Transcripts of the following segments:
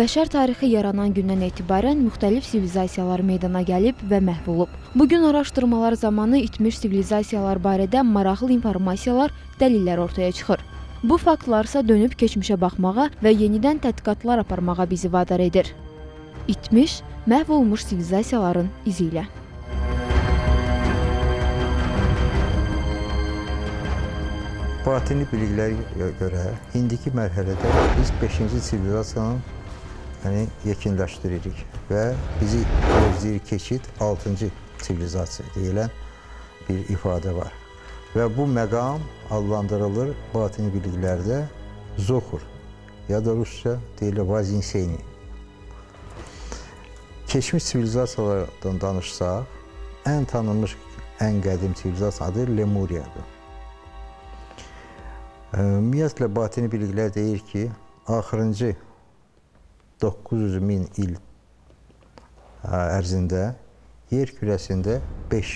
Bəşər tarixi yaranan gündən etibarən müxtəlif sivilizasiyalar meydana gəlib və məhv olub. Bu gün araşdırmalar zamanı itmiş sivilizasiyalar barədə maraqlı informasiyalar, dəlillər ortaya çıxır. Bu faktlarsa dönüb keçmişə baxmağa və yenidən tədqiqatlar aparmağa bizi vadar edir. İtmiş, məhv olmuş sivilizasiyaların izi ilə. Batini biliklərə görə indiki mərhələdə biz 5-ci sivilizasiyanın yəni yekunləşdiririk və bizi gözləyir keçid 6-cı sivilizasiya deyilən bir ifadə var. Və bu məqam adlandırılır batini biliklərdə Zoxur ya da rusca deyilir Vazinseyni. Keçmiş sivilizasiyalardan danışsaq, ən tanınmış, ən qədim sivilizasiya adı Lemuriyadır. Ümumiyyətlə, batini biliklər deyir ki, axırıncı 900 min il ərzində yer kürəsində 5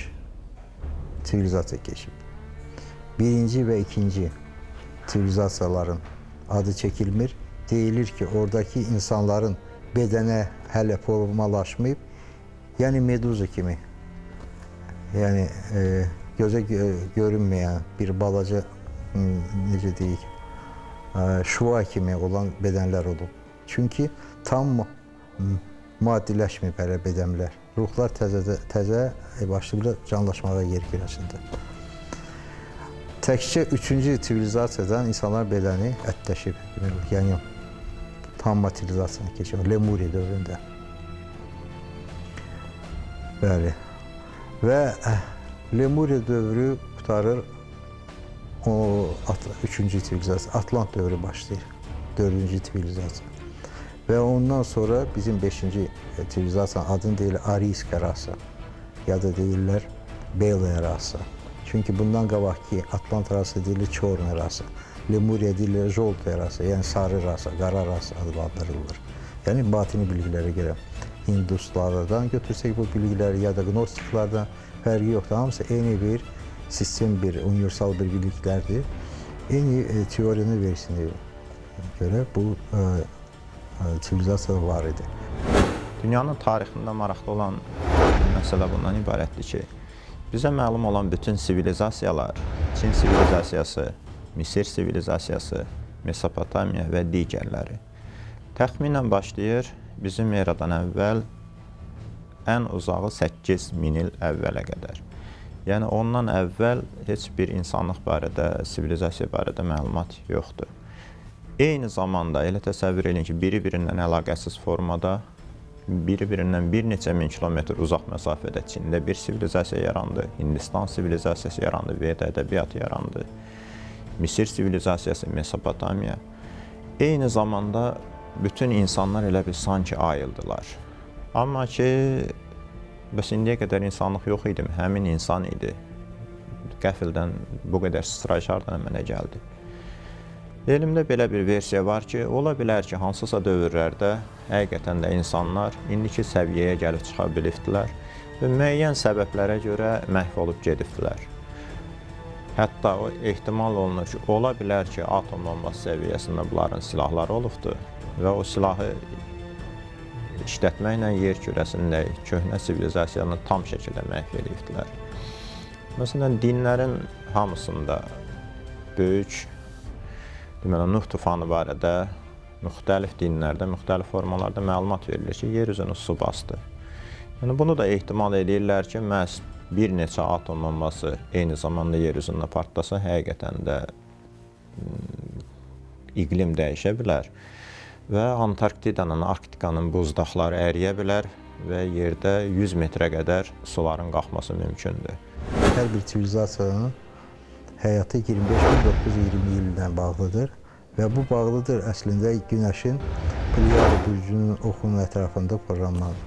sivilizasiya keçib. Birinci və ikinci sivilizasiyaların adı çəkilmir. Deyilir ki, oradakı insanların bədənə hələ formalaşmayıb, yəni meduza kimi, yəni e, gözə gö görünməyən bir balaca necə deyək, şua kimi olan bədənlər olub. Çünki tam maddiləşməyib hələ bədənlər. Ruhlar təzə təzə başlayıb canlaşmağa yer kürəsində. Təkcə 3-cü sivilizasiyadan insanlar bədəni ətləşib, yəni tam materializasiyaya keçib, Lemuriya dövründə. Bəli. Və Lemuriya dövrü qutarır o 3-cü sivilizasiya, Atlant dövrü başlayır. 4-cü sivilizasiya. Və ondan sonra bizim 5-ci sivilizasiyanın adını deyilir Ariska rası ya da deyirlər Bela rası. Çünki bundan qabaqki Atlant rası deyilir Çorna rası. Lemuriya deyilir Jolta rası, yəni sarı rasa, qara rasa adlandırılır. Yəni batini biliklərə görə Hinduslardan götürsək bu bilikləri ya da gnostiklardan fərqi yoxdur. Hamısı eyni bir sistem bir, universal bir biliklərdir. Eyni e, teorinin versiyona görə bu e, e, sivilizasiya var idi. Dünyanın tarixində maraqlı olan məsələ bundan ibarətdir ki, bizə məlum olan bütün sivilizasiyalar, Çin sivilizasiyası, Misir sivilizasiyası, Mesopotamiya və digərləri təxminən başlayır bizim eradan əvvəl ən uzağı 8 min il əvvələ qədər. Yəni ondan əvvəl heç bir insanlıq barədə, sivilizasiya barədə məlumat yoxdur. Eyni zamanda elə təsəvvür edin ki, biri-birindən əlaqəsiz formada, biri-birindən bir neçə min kilometr uzaq məsafədə Çində bir sivilizasiya yarandı, Hindistan sivilizasiyası yarandı, Veda ədəbiyyatı yarandı, Misir sivilizasiyası, Mesopotamiya. Eyni zamanda bütün insanlar elə bir sanki ayıldılar. Amma ki, bəs indiyə qədər insanlıq yox idi, həmin insan idi. Qəfildən bu qədər sıçrayış hardan mənə gəldi. Elmdə belə bir versiya var ki, ola bilər ki, hansısa dövrlərdə həqiqətən də insanlar indiki səviyyəyə gəlib çıxa bilibdilər və müəyyən səbəblərə görə məhv olub gedibdilər. Hətta o ehtimal olunur ki, ola bilər ki, atom bombası səviyyəsində bunların silahları olubdur və o silahı işlətməklə yer kürəsində köhnə sivilizasiyanı tam şəkildə məhv edibdilər. Məsələn, dinlərin hamısında böyük deməli Nuh tufanı barədə müxtəlif dinlərdə, müxtəlif formalarda məlumat verilir ki, yer üzünü su bastı. Yəni bunu da ehtimal edirlər ki, məhz bir neçə atom bombası eyni zamanda yer üzündə partlasa həqiqətən də iqlim dəyişə bilər və Antarktidanın, Arktikanın buzdaqları əriyə bilər və yerdə 100 metrə qədər suların qalxması mümkündür. Hər bir sivilizasiyanın həyatı 25920 illə bağlıdır və bu bağlıdır əslində Günəşin Pliyada bürcünün oxunun ətrafında proqramlanır.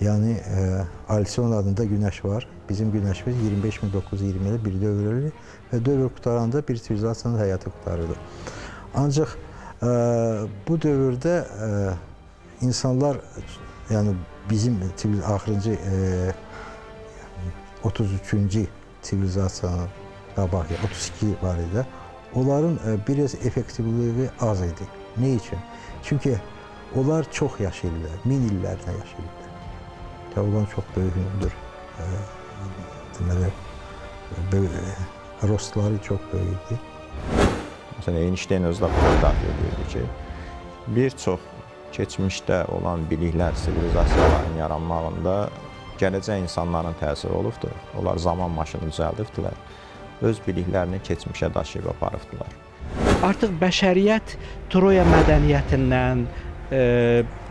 Yəni e, Alison adında Günəş var. Bizim Günəşimiz 25920 ilə bir dövr eləyir və dövr qutaranda bir sivilizasiyanın həyatı qutarılır. Ancaq bu dövrdə insanlar yəni bizim axırıncı 33-cü sivilizasiyanın qabaq 32 var idi. Onların biraz effektivliyi az idi. Nə üçün? Çünki onlar çox yaşayırlar, min illərdən yaşayırlar. Ya olan çox böyük hündür. E, deməli, böyük, rostları çox böyük idi. Məsələn, Einstein də bunu daxil edirdi ki, bir çox keçmişdə olan biliklər sivilizasiyaların yaranmağında gələcək insanların təsiri olubdur. Onlar zaman maşını düzəldibdilər. Öz biliklərini keçmişə daşıyıb aparıbdılar. Artıq bəşəriyyət Troya mədəniyyətindən, e,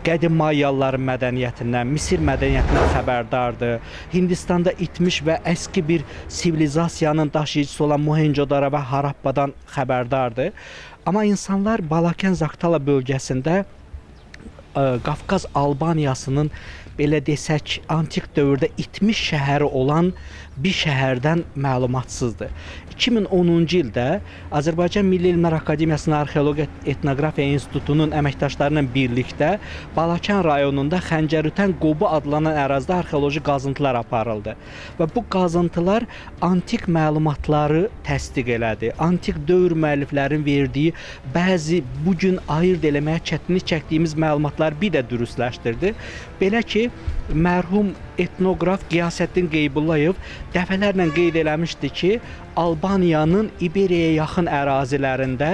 qədim Mayalıların mədəniyyətindən, Misir mədəniyyətindən xəbərdardır. Hindistanda itmiş və əski bir sivilizasiyanın daşıyıcısı olan Mohenjo-daro və Harappadan xəbərdardır. Amma insanlar Balakən Zaktala bölgəsində ə, Qafqaz Albaniyasının belə desək, antik dövrdə itmiş şəhəri olan bir şəhərdən məlumatsızdır. 2010-cu ildə Azərbaycan Milli Elmlər Akademiyasının Arxeologiya Etnografiya İnstitutunun əməkdaşları ilə birlikdə Balakən rayonunda Xəncərütən Qobu adlanan ərazidə arxeoloji qazıntılar aparıldı. Və bu qazıntılar antik məlumatları təsdiq elədi. Antik dövr müəlliflərinin verdiyi bəzi bu gün ayırd eləməyə çətinlik çəkdiyimiz məlumatları bir də dürüstləşdirdi. Belə ki, mərhum etnoqraf Qiyasəddin Qeybullayev dəfələrlə qeyd eləmişdi ki, Albaniyanın İberiyaya yaxın ərazilərində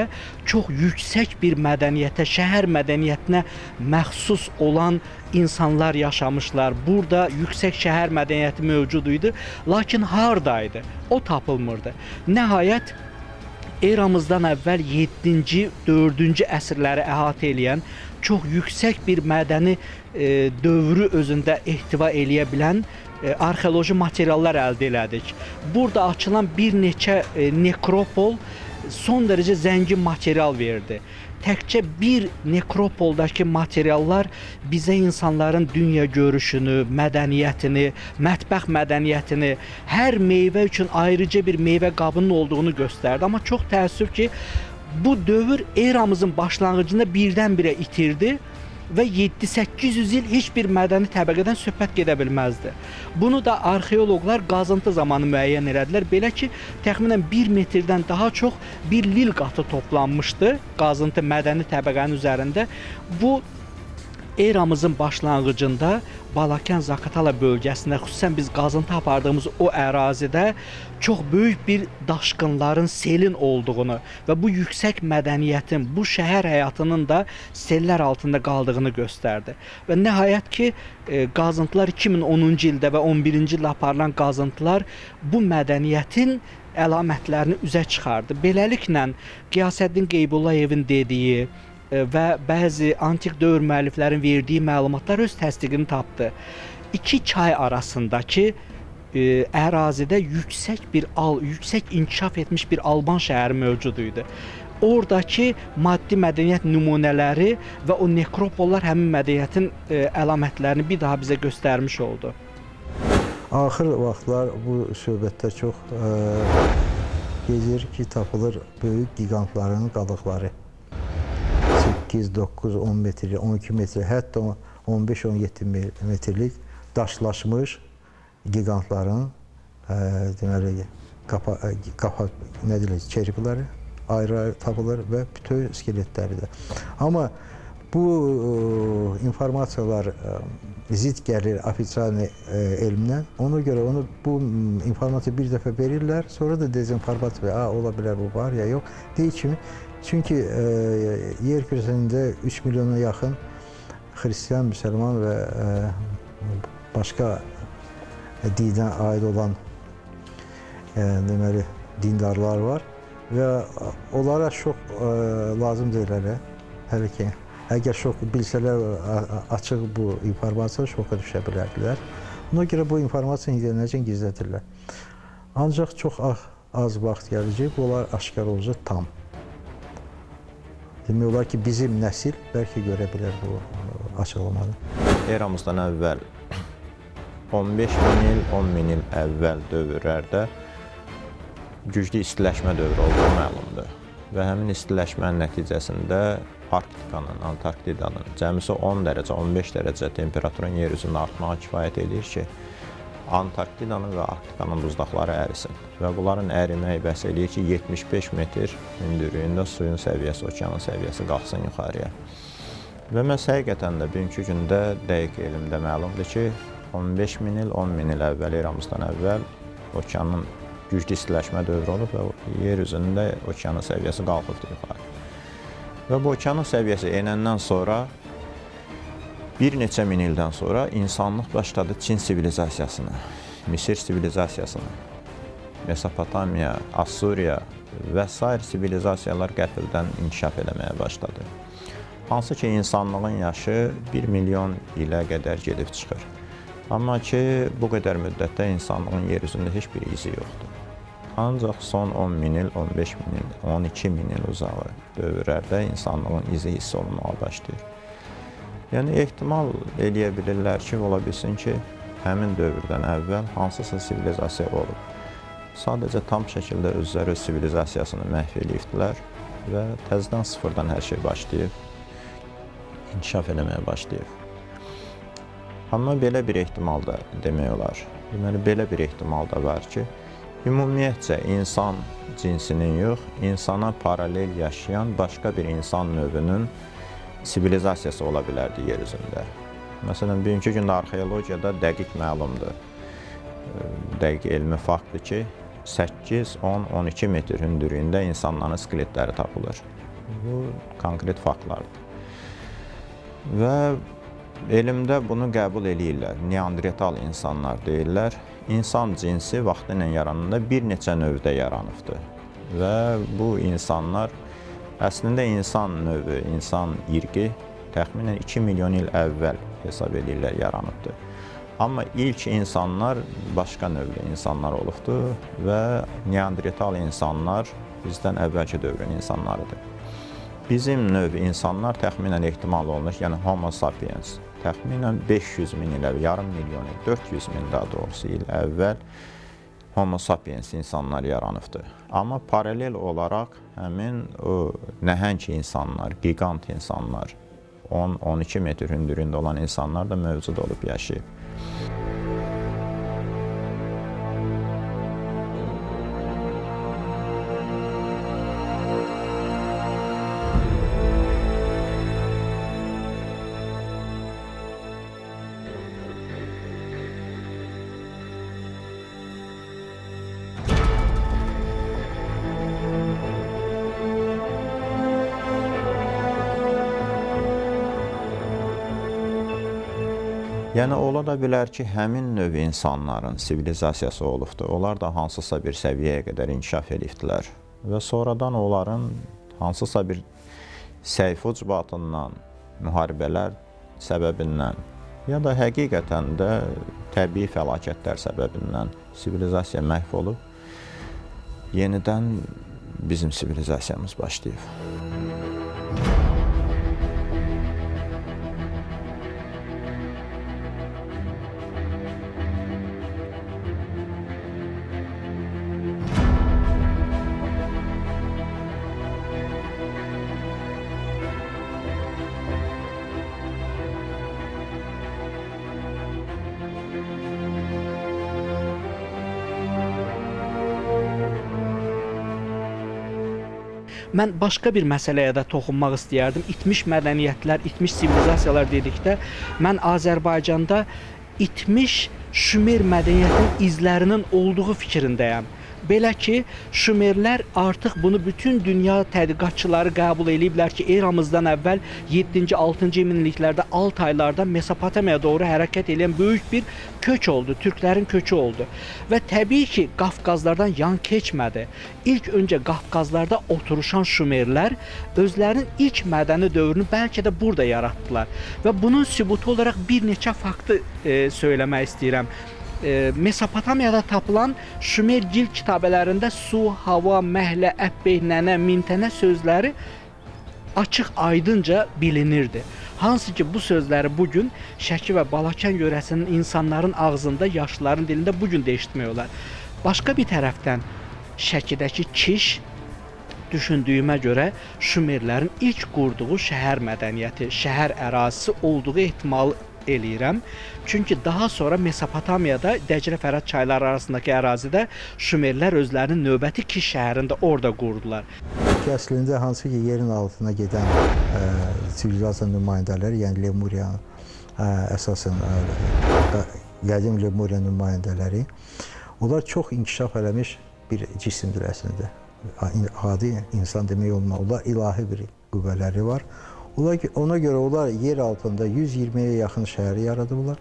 çox yüksək bir mədəniyyətə, şəhər mədəniyyətinə məxsus olan insanlar yaşamışlar. Burada yüksək şəhər mədəniyyəti mövcud idi, lakin hardaydı? O tapılmırdı. Nəhayət eramızdan əvvəl 7-ci, 4-cü əsrləri əhatə edən çox yüksək bir mədəni e, dövrü özündə ehtiva eləyə bilən e, arxeoloji materiallar əldə elədik. Burada açılan bir neçə e, nekropol son dərəcə zəngin material verdi. Təkcə bir nekropoldakı materiallar bizə insanların dünya görüşünü, mədəniyyətini, mətbəx mədəniyyətini, hər meyvə üçün ayrıca bir meyvə qabının olduğunu göstərdi. Amma çox təəssüf ki, bu dövr eramızın başlanğıcında birdən-birə itirdi və 7-800 il heç bir mədəni təbəqədən söhbət gedə bilməzdi. Bunu da arxeoloqlar qazıntı zamanı müəyyən elədilər. Belə ki, təxminən 1 metrdən daha çox bir lil qatı toplanmışdı qazıntı mədəni təbəqənin üzərində. Bu eramızın başlanğıcında Balakən Zakatala bölgəsində, xüsusən biz qazıntı apardığımız o ərazidə çox böyük bir daşqınların, selin olduğunu və bu yüksək mədəniyyətin, bu şəhər həyatının da sellər altında qaldığını göstərdi. Və nəhayət ki, e, qazıntılar 2010-cu ildə və 11-ci ildə aparılan qazıntılar bu mədəniyyətin əlamətlərini üzə çıxardı. Beləliklə Qiyasəddin Qeybullayevin dediyi, və bəzi antik dövr müəlliflərin verdiyi məlumatlar öz təsdiqini tapdı. İki çay arasındakı ə, ərazidə yüksək bir al, yüksək inkişaf etmiş bir Alban şəhəri mövcud idi. Oradakı maddi mədəniyyət nümunələri və o nekropollar həmin mədəniyyətin ə, əlamətlərini bir daha bizə göstərmiş oldu. Axır vaxtlar bu söhbətlər çox ə, gedir ki, tapılır böyük gigantların qalıqları. 8, 9, 10 metr, 12 metr, hətta 15-17 metrlik daşlaşmış gigantların ə, deməli qapa, qapa nə deyirlər, çerikləri ayrı-ayrı tapılır və bütöv skeletləri də. Amma bu ə, informasiyalar ə, zid gəlir ofitsial elmdən. Ona görə onu bu informasiya bir dəfə verirlər, sonra da dezinformasiya, a ola bilər bu var ya yox. Deyir kimi Çünki e, yer kürəsində 3 milyona yaxın xristian, müsəlman və e, başqa dinə aid olan e, deməli dindarlar var və onlara çox e, lazım deyil hələ. Hələ ki, əgər çox bilsələr açıq bu informasiya şoka düşə bilərdilər. Ona görə bu informasiyanı indiyənəcən gizlədirlər. Ancaq çox az vaxt gələcək, bunlar aşkar olacaq tam. Demək olar ki, bizim nəsil bəlkə görə bilər bu açıqlamanı. Eramızdan əvvəl 15 min il, 10 min il əvvəl dövrlərdə güclü istiləşmə dövrü olduğu məlumdur. Və həmin istiləşmənin nəticəsində Arktikanın, Antarktidanın cəmisi 10 dərəcə, 15 dərəcə temperaturun yer üzündə artmağa kifayət edir ki, Antarktidanın və Arktikanın buzlaqları ərisin və bunların əriməyi bəs eləyir ki, 75 metr hündürlüyündə suyun səviyyəsi, okeanın səviyyəsi qalxsın yuxarıya. Və məhz həqiqətən də bugünkü gündə dəqiq elmdə məlumdur ki, 15 min il, 10 min il əvvəl eramızdan əvvəl okeanın güclü istiləşmə dövrü olub və yer üzündə okeanın səviyyəsi qalxıbdı yuxarı. Və bu okeanın səviyyəsi enəndən sonra bir neçə min ildən sonra insanlıq başladı Çin sivilizasiyasını, Misir sivilizasiyasını, Mesopotamiya, Assuriya və s. sivilizasiyalar qəfildən inkişaf eləməyə başladı. Hansı ki, insanlığın yaşı 1 milyon ilə qədər gedib çıxır. Amma ki, bu qədər müddətdə insanlığın yer üzündə heç bir izi yoxdur. Ancaq son 10 min il, 15 min il, 12 min il uzağı dövrlərdə insanlığın izi hiss olunmağa başlayır. Yəni ehtimal eləyə bilirlər ki, ola bilsin ki, həmin dövrdən əvvəl hansısa sivilizasiya olub. Sadəcə tam şəkildə özləri öz sivilizasiyasını məhv eləyibdilər və təzədən sıfırdan hər şey başlayıb, inkişaf eləməyə başlayıb. Amma belə bir ehtimal da demək olar. Deməli, belə bir ehtimal da var ki, ümumiyyətcə insan cinsinin yox, insana paralel yaşayan başqa bir insan növünün sivilizasiyası ola bilərdi yer üzündə. Məsələn, bugünkü gündə arxeologiyada dəqiq məlumdur, dəqiq elmi faktdır ki, 8, 10, 12 metr hündürlüyündə insanların skeletləri tapılır. Bu konkret faktlardır. Və elmdə bunu qəbul eləyirlər. Neandertal insanlar deyirlər. İnsan cinsi vaxtı ilə yarananda bir neçə növdə yaranıbdır. Və bu insanlar əslində insan növü, insan irqi təxminən 2 milyon il əvvəl hesab edirlər yaranıbdır. Amma ilk insanlar başqa növdə insanlar olubdur və Neandertal insanlar bizdən əvvəlki dövrün insanlarıdır. Bizim növ insanlar təxminən ehtimal olunur, yəni Homo sapiens təxminən 500 min il əvvəl, yarım milyon il, 400 min daha doğrusu il əvvəl Homo sapiens insanlar yaranıbdır. Amma paralel olaraq həmin o nəhəng insanlar, giqant insanlar, 10-12 metr hündürlüyündə olan insanlar da mövcud olub yaşayıb. Yəni ola da bilər ki, həmin növ insanların sivilizasiyası olubdur. Onlar da hansısa bir səviyyəyə qədər inkişaf edibdilər və sonradan onların hansısa bir səhv ucbatından, müharibələr səbəbindən ya da həqiqətən də təbii fəlakətlər səbəbindən sivilizasiya məhv olub yenidən bizim sivilizasiyamız başlayıb. Mən başqa bir məsələyə də toxunmaq istəyərdim. İtmiş mədəniyyətlər, itmiş sivilizasiyalar dedikdə mən Azərbaycanda itmiş Şumer mədəniyyətinin izlərinin olduğu fikrindəyəm. Belə ki, Şumerlər artıq bunu bütün dünya tədqiqatçıları qəbul eləyiblər ki, eramızdan əvvəl 7-ci, 6-cı minilliklərdə Altaylarda Mesopotamiyaya doğru hərəkət edən böyük bir kök oldu, türklərin kökü oldu. Və təbii ki, Qafqazlardan yan keçmədi. İlk öncə Qafqazlarda oturuşan Şumerlər özlərinin ilk mədəni dövrünü bəlkə də burada yaratdılar. Və bunun sübutu olaraq bir neçə faktı e, söyləmək istəyirəm. Mesopotamiyada tapılan Şumer gil kitabələrində su, hava, məhlə, əbbey, nənə, mintənə sözləri açıq aydınca bilinirdi. Hansı ki bu sözləri bu gün Şəki və Balakən yörəsinin insanların ağzında, yaşlıların dilində bu gün də eşitmək olar. Başqa bir tərəfdən Şəkidəki Kiş düşündüyümə görə Şumerlərin ilk qurduğu şəhər mədəniyyəti, şəhər ərazisi olduğu ehtimalı eləyirəm. Çünki daha sonra Mesopotamiyada Dəclə Fərat çayları arasındakı ərazidə Şumerlər özlərinin növbəti Kiş şəhərində orada qurdular. Ki əslində hansı ki yerin altına gedən ə, sivilizasiya nümayəndələri, yəni Lemuriyanın ə, əsasən ə, qədim Lemuriya nümayəndələri, onlar çox inkişaf eləmiş bir cisimdir əslində. Adi insan demək olmaz. Onlar ilahi bir qüvvələri var. Ona görə onlar yer altında 120-yə yaxın şəhəri yaradıblar.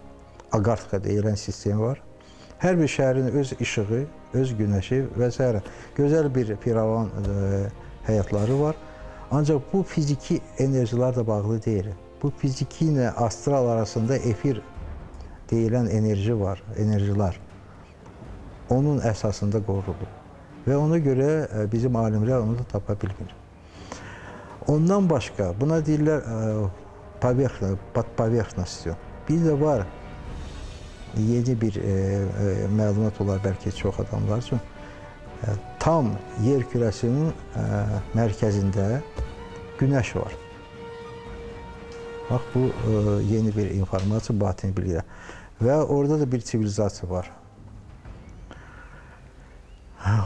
Aqartka deyilən sistem var. Hər bir şəhərin öz işığı, öz günəşi və s. gözəl bir firavan ə, həyatları var. Ancaq bu fiziki enerjilərlə bağlı deyil. Bu fiziki ilə astral arasında efir deyilən enerji var, enerjilər. Onun əsasında qorulub. Və ona görə ə, bizim alimlər onu da tapa bilmir. Ondan başqa buna deyirlər ə, poverxna, podpoverxnasyon. Bir də var yeni bir e, e, məlumat olar bəlkə çox adamlar üçün. E, tam yer kürəsinin e, mərkəzində günəş var. Bax bu e, yeni bir informasiya, batin bilirəm. Və orada da bir sivilizasiya var.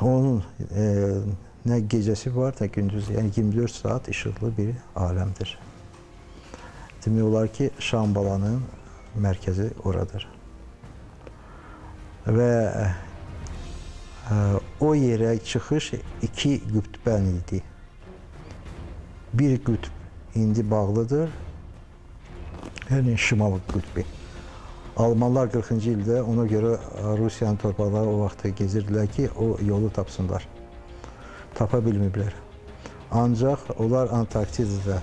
Onun e, nə gecəsi var, nə gündüzü. Yəni 24 saat işıqlı bir aləmdir. Demək olar ki, Şambalanın mərkəzi oradır. Və ə, o yerə çıxış iki qütbən idi. Bir qütb indi bağlıdır. Yəni şimal qütbü. Almanlar 40-cı ildə ona görə Rusiyanın torpaqları o vaxt gezirdilər ki, o yolu tapsınlar. Tapa bilməyiblər. Ancaq onlar Antarktidada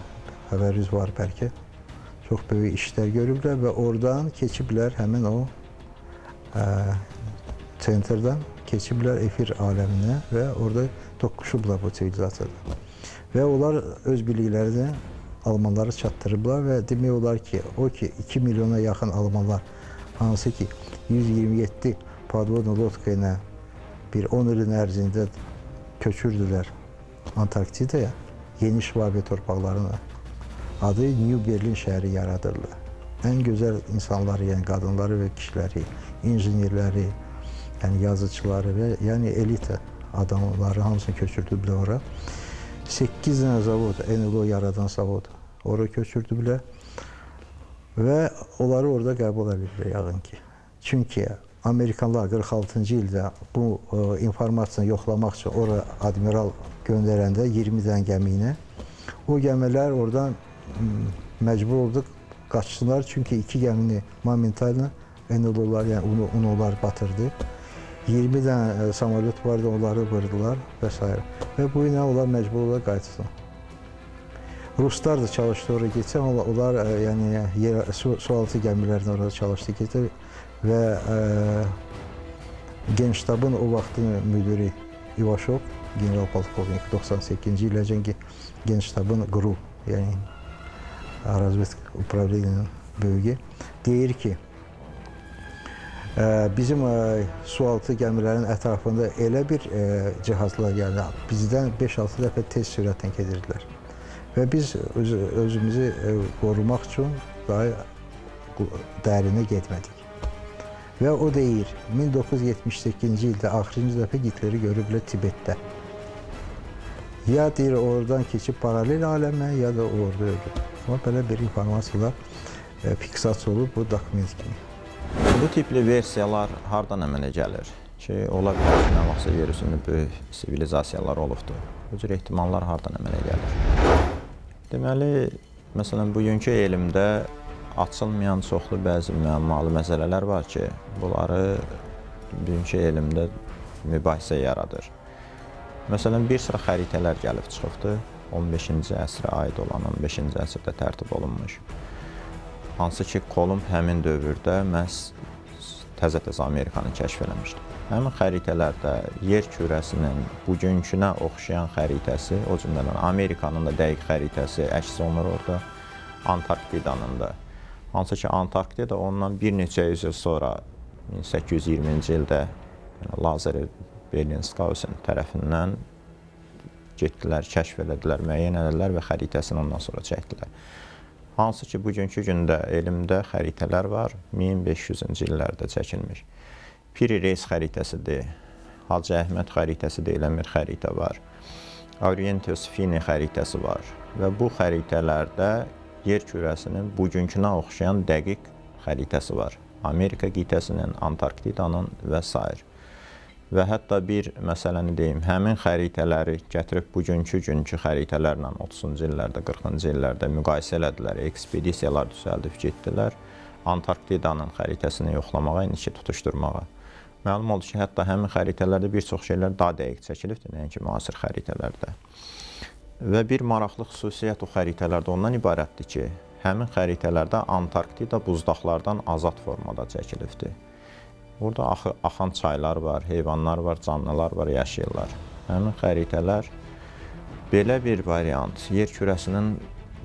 xəbəriniz var bəlkə. Çox böyük işlər görüblər və oradan keçiblər həmin o ə, sentrdən keçiblər efir aləminə və orada toqquşublar bu sivilizasiyada. Və onlar öz biliklərini almanlara çatdırıblar və demək olar ki, o ki 2 milyona yaxın almanlar hansı ki 127 podvodna lodka ilə bir 10 ilin ərzində köçürdülər Antarktidaya, Yeni Şvabiya torpaqlarına. Adı New Berlin şəhəri yaradırlar. Ən gözəl insanları, yəni qadınları və kişiləri, injenerləri, yəni yazıçıları və yəni elita adamları hamısını köçürdüblər ora. 8 dənə zavod, NLO yaradan zavod ora köçürdüblər və onları orada qəbul ediblər yəqin ki. Çünki Amerikanlar 46-cı ildə bu ə, informasiyanı yoxlamaq üçün ora admiral göndərəndə 20 dənə gəmi ilə o gəmilər oradan məcbur olduq qaçsınlar çünki iki gəmini momentalno NLO-lar, yəni onlar batırdı. 20 dənə samolyot vardı, onları vurdular və s. Və bu ilə onlar məcbur olaraq qayıtsın. Ruslar da çalışdı oraya getsə, onlar, onlar ə, yəni yer, su, sualtı gəmilərini orada çalışdı getsə və ə, Genştabın o vaxtın müdiri İvaşov, general polkovnik 98-ci iləcən ki, Genştabın quru, yəni razvedka upravleniyanın böyüyü deyir ki, bizim sualtı gəmilərin ətrafında elə bir cihazlar, yəni bizdən 5-6 dəfə tez sürətlə gedirdilər. Və biz öz, özümüzü qorumaq üçün daha dərinə getmədik. Və o deyir, 1978-ci ildə axırıncı dəfə Hitleri görüblər Tibetdə. Ya deyir, oradan keçib paralel aləmə, ya da orada öldü. Amma belə bir informasiyalar fiksasiya olub bu dokument kimi. Bu tipli versiyalar hardan əmələ gəlir? Ki, ola bilər ki, nə vaxtsa yer üzündə böyük sivilizasiyalar olubdur. Bu cür ehtimallar hardan əmələ gəlir? Deməli, məsələn, bugünkü elmdə açılmayan çoxlu bəzi müəmmalı məsələlər var ki, bunları bugünkü elmdə mübahisə yaradır. Məsələn, bir sıra xəritələr gəlib çıxıbdır. 15-ci əsrə aid olan, 15-ci əsrdə tərtib olunmuş hansı ki Kolumb həmin dövrdə məhz təzə-təzə Amerikanı kəşf eləmişdi. Həmin xəritələrdə yer kürəsinin bugünkünə oxşayan xəritəsi, o cümlədən Amerikanın da dəqiq xəritəsi əks olunur orada, Antarktidanın da. Hansı ki Antarktida ondan bir neçə yüz il sonra 1820-ci ildə yəni Lazarı Berinskausen tərəfindən getdilər, kəşf elədilər, müəyyən elədilər və xəritəsini ondan sonra çəkdilər. Hansı ki, bugünkü gündə elmdə xəritələr var, 1500-cü illərdə çəkilmiş. Piri Reis xəritəsidir, Hacı Əhməd xəritəsi deyilən bir xəritə var. Orientus Fini xəritəsi var və bu xəritələrdə yer kürəsinin bugünkünə oxşayan dəqiq xəritəsi var. Amerika qitəsinin, Antarktidanın və s. Və hətta bir məsələni deyim, həmin xəritələri gətirib bugünkü günkü xəritələrlə 30-cu illərdə, 40-cı illərdə müqayisə elədilər, ekspedisiyalar düzəldib getdilər. Antarktidanın xəritəsini yoxlamağa, indiki tutuşdurmağa. Məlum oldu ki, hətta həmin xəritələrdə bir çox şeylər daha dəqiq çəkilibdir, nəinki müasir xəritələrdə. Və bir maraqlı xüsusiyyət o xəritələrdə ondan ibarətdir ki, həmin xəritələrdə Antarktida buzdaqlardan azad formada çəkilibdir. Burada axı, axan çaylar var, heyvanlar var, canlılar var, yaşayırlar. Həmin xəritələr belə bir variant yer kürəsinin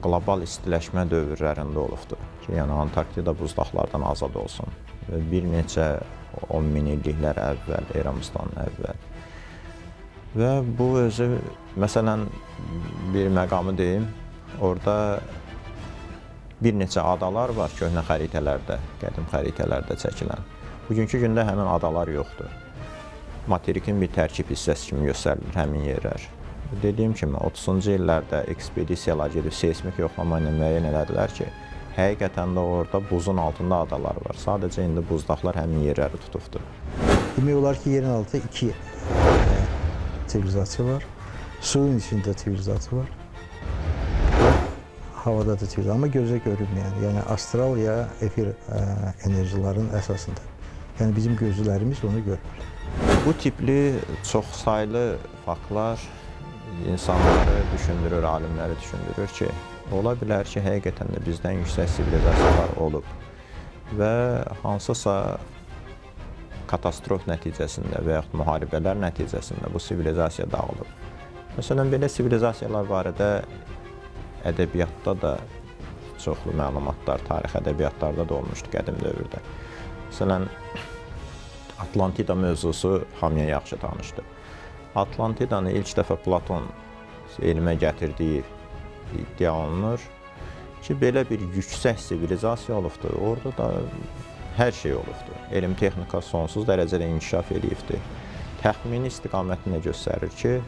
qlobal istiləşmə dövrlərində olubdur ki, yəni Antarktida buzdaqlardan azad olsun. Bir neçə 10 min illiklər əvvəl, eramızdan əvvəl. Və bu özü, məsələn, bir məqamı deyim, orada bir neçə adalar var köhnə xəritələrdə, qədim xəritələrdə çəkilən. Bugünkü gündə həmin adalar yoxdur. Materikin bir tərkib hissəsi kimi göstərilir həmin yerlər. Dediyim kimi 30-cu illərdə ekspedisiyalar gedib seismik yoxlama ilə müəyyən elədilər ki, həqiqətən də orada buzun altında adalar var. Sadəcə indi buzdaqlar həmin yerləri tutubdur. Demək olar ki, yerin altında iki sivilizasiya var. Suyun içində sivilizasiya var. Havada da sivilizasiya, amma gözə görünməyən, yəni astral ya efir ə, enerjilərin əsasında. Yəni bizim gözlərimiz onu görmür. Bu tipli çoxsaylı faktlar insanları düşündürür, alimləri düşündürür ki, ola bilər ki, həqiqətən də bizdən yüksək sivilizasiyalar olub və hansısa katastrof nəticəsində və yaxud müharibələr nəticəsində bu sivilizasiya dağılıb. Məsələn, belə sivilizasiyalar barədə ədəbiyyatda da çoxlu məlumatlar, tarix ədəbiyyatlarda da olmuşdu qədim dövrdə. Məsələn, Atlantida mövzusu hamıya yaxşı tanışdır. Atlantidanı ilk dəfə Platon elmə gətirdiyi iddia olunur ki, belə bir yüksək sivilizasiya olubdur. Orada da hər şey olubdur. Elm texnika sonsuz dərəcədə inkişaf edibdir. Təxmini istiqamətini göstərir ki,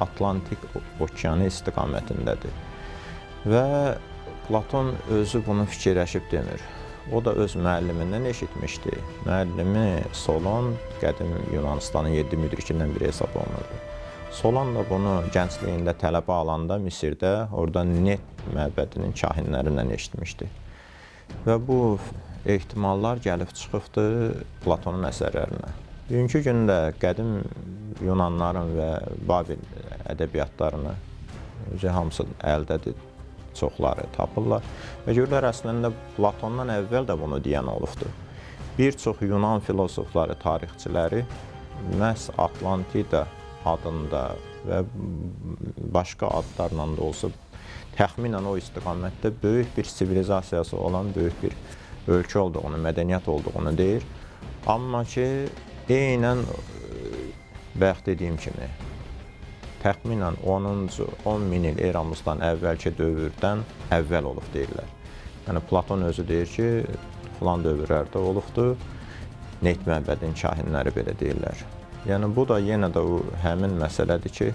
Atlantik okeanı istiqamətindədir. Və Platon özü bunu fikirləşib demir. O da öz müəllimindən eşitmişdi. Müəllimi Solon qədim Yunanistanın 7 müdrikindən biri hesab olunurdu. Solon da bunu gəncliyində tələbə alanda Misirdə orada Net məbədinin kahinlərindən eşitmişdi. Və bu ehtimallar gəlib çıxıbdı Platonun əsərlərinə. Bugünkü gündə qədim Yunanların və Babil ədəbiyyatlarını hamısı əldədir çoxları tapırlar və görürlər əslində Platondan əvvəl də bunu deyən olubdur. Bir çox Yunan filosofları, tarixçiləri məhz Atlantida adında və başqa adlarla da olsa təxminən o istiqamətdə böyük bir sivilizasiyası olan böyük bir ölkə olduğunu, mədəniyyət olduğunu deyir. Amma ki, eynən bayaq dediyim kimi təxminən 10-cu 10 min il eramızdan əvvəlki dövrdən əvvəl olub deyirlər. Yəni Platon özü deyir ki, filan dövrlərdə olubdu. Neyt məbədin kahinləri belə deyirlər. Yəni bu da yenə də o həmin məsələdir ki,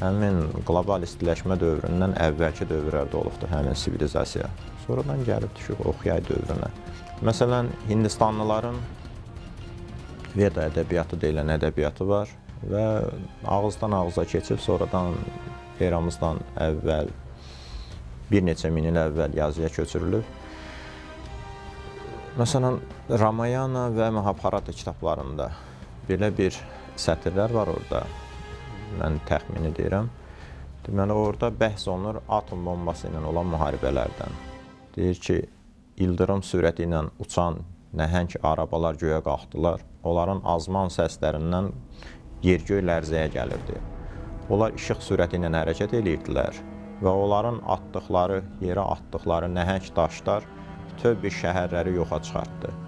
həmin qlobal istiləşmə dövründən əvvəlki dövrlərdə olubdu həmin sivilizasiya. Sonradan gəlib düşüb Oxyay dövrünə. Məsələn, Hindistanlıların Veda ədəbiyyatı deyilən ədəbiyyatı var və ağızdan ağıza keçib sonradan eramızdan əvvəl bir neçə min il əvvəl yazıya köçürülüb. Məsələn, Ramayana və Mahabharata kitablarında belə bir sətirlər var orada. Mən təxmini deyirəm. Deməli, orada bəhs olunur atom bombası ilə olan müharibələrdən. Deyir ki, ildırım sürəti ilə uçan nəhəng arabalar göyə qalxdılar. Onların azman səslərindən yer-göy lərzəyə gəlirdi. Onlar işıq sürəti ilə hərəkət edirdilər və onların atdıqları, yerə atdıqları nəhəng daşlar bütöv bir şəhərləri yoxa çıxartdı.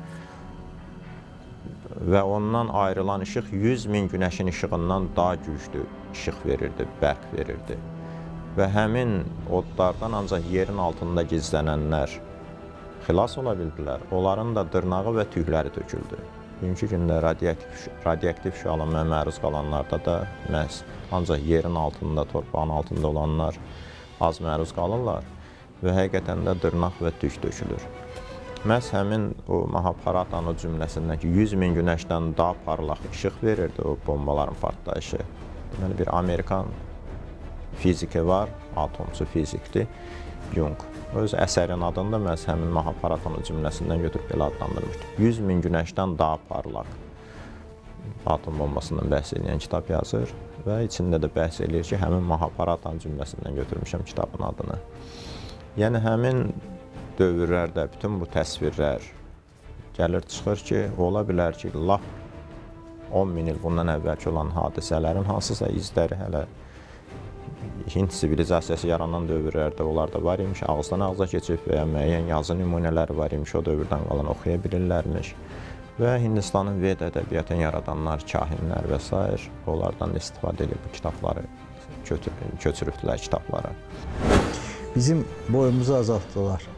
Və ondan ayrılan işıq 100 min günəşin işığından daha güclü işıq verirdi, bərq verirdi. Və həmin odlardan ancaq yerin altında gizlənənlər xilas ola bildilər. Onların da dırnağı və tükləri töküldü. Bugünkü gündə radioaktiv, radioaktiv şüalanmaya məruz qalanlarda da məhz ancaq yerin altında, torpağın altında olanlar az məruz qalırlar. və həqiqətən də dırnaq və tük tökülür. Məhz həmin o Mahabharatanın cümləsindəki 100 min günəşdən daha parlaq işıq verirdi o bombaların partlayışı. Deməli bir Amerikan fiziki var, atomçu fizikdir, Jung. Öz əsərin adını da məhz həmin Mahabharatanın cümləsindən götürüb belə adlandırmışdı. 100 min günəşdən daha parlaq atom bombasından bəhs edən kitab yazır və içində də bəhs eləyir ki, həmin Mahabharatan cümləsindən götürmüşəm kitabın adını. Yəni həmin dövrlərdə bütün bu təsvirlər gəlir çıxır ki, ola bilər ki, lap 10 min il bundan əvvəlki olan hadisələrin hansısa izləri hələ Hind sivilizasiyası yaranan dövrlərdə onlar da var imiş, ağızdan ağza keçib və ya müəyyən yazı nümunələri var imiş, o dövrdən qalan oxuya bilirlərmiş. Və Hindistanın Ved ədəbiyyatını yaradanlar, kahinlər və s. onlardan istifadə edib bu kitabları köçürübdülər kitablara. Bizim boyumuzu azaltdılar.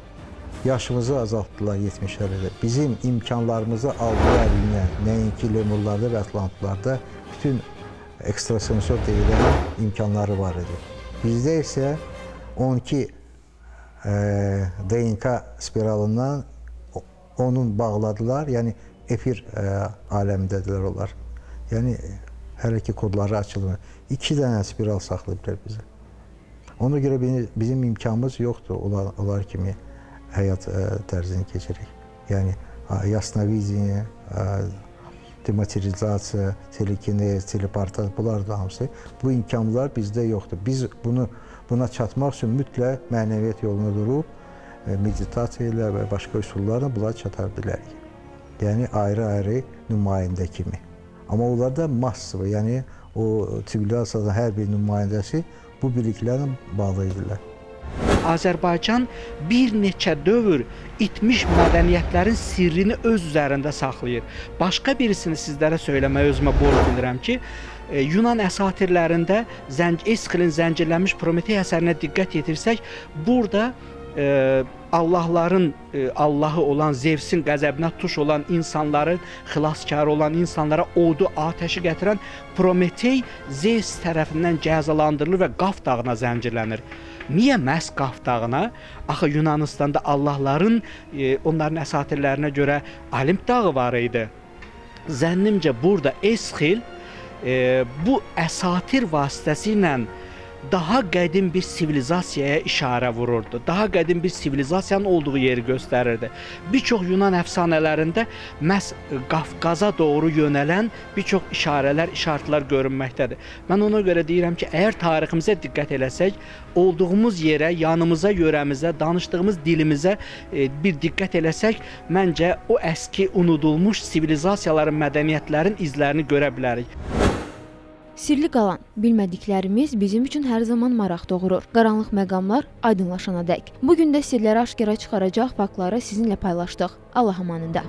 Yaşımızı azaltdılar 70-lərdə. Bizim imkanlarımızı aldılar elinə. Nəinki lemurlarda və atlantlarda bütün ekstrasensor deyilən imkanları var idi. Bizdə isə 12 e, DNK spiralından onun bağladılar. Yəni efir e, aləmindədirlər onlar. Yəni hələ ki kodları açılmır. 2 dənə spiral saxlayıblar bizə. Ona görə bizim imkanımız yoxdur onlar, onlar kimi həyat ə, tərzini keçirək. Yəni yasnaviziya, dematerializasiya, telekinez, teleportasiya bunlar da hamısı bu imkanlar bizdə yoxdur. Biz bunu buna çatmaq üçün mütləq mənəviyyat yoluna durub meditasiya ilə və başqa üsullarla buna çata bilərik. Yəni ayrı-ayrı nümayəndə kimi. Amma onlar da massiv, yəni o sivilizasiyanın hər bir nümayəndəsi bu biliklərlə bağlı idilər. Azərbaycan bir neçə dövr itmiş mədəniyyətlərin sirrini öz üzərində saxlayır. Başqa birisini sizlərə söyləməyə özümə borc bilirəm ki, e, Yunan əsatirlərində Zənc Esxilin zəncirlənmiş Prometey əsərinə diqqət yetirsək, burada e, Allahların e, Allahı olan Zevsin qəzəbinə tuş olan insanların xilaskarı olan insanlara odu, atəşi gətirən Prometey Zevs tərəfindən cəzalandırılır və Qaf dağına zəncirlənir. Niyə məhz Qaf dağına? Axı Yunanistanda Allahların e, onların əsatirlərinə görə Olimp dağı var idi. Zənnimcə burada Esxil e, bu əsatir vasitəsilə daha qədim bir sivilizasiyaya işarə vururdu. Daha qədim bir sivilizasiyanın olduğu yeri göstərirdi. Bir çox Yunan əfsanələrində məhz Qafqaza doğru yönələn bir çox işarələr, işarətlər görünməkdədir. Mən ona görə deyirəm ki, əgər tariximizə diqqət eləsək, olduğumuz yerə, yanımıza, yörəmizə, danışdığımız dilimizə e, bir diqqət eləsək, məncə o əski unudulmuş sivilizasiyaların, mədəniyyətlərin izlərini görə bilərik. Sirli qalan bilmədiklərimiz bizim üçün hər zaman maraq doğurur. Qaranlıq məqamlar aydınlaşana dək. Bu gün də sirləri aşkara çıxaracaq faktları sizinlə paylaşdıq. Allah amanında.